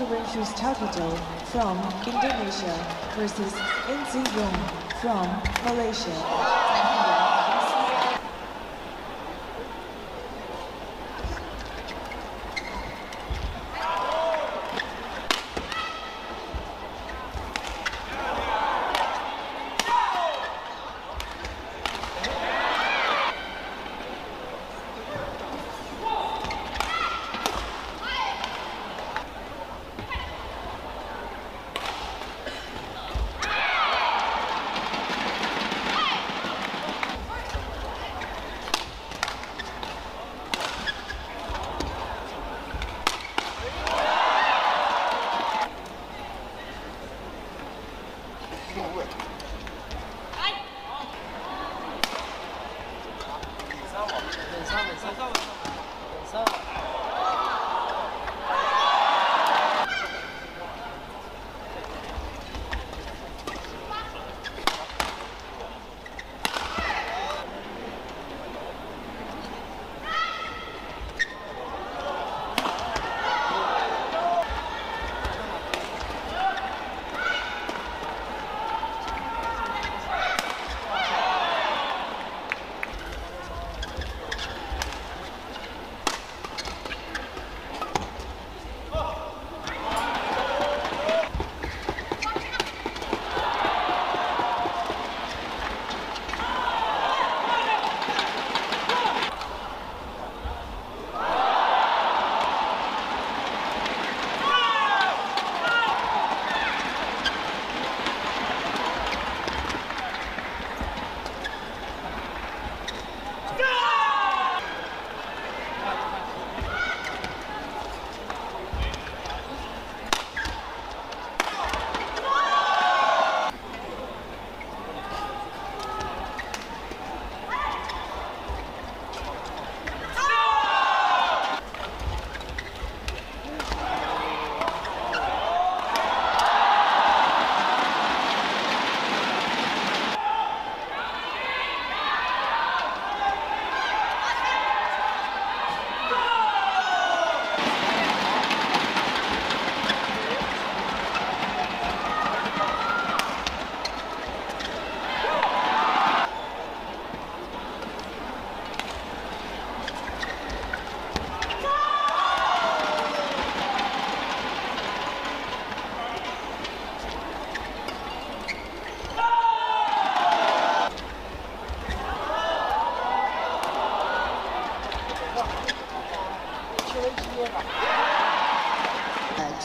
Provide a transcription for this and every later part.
Orange Capital from Indonesia versus Inzi Yong from Malaysia.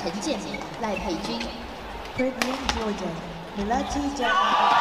陈建明、赖佩君。Pregnant Jordan, Melati Jaya.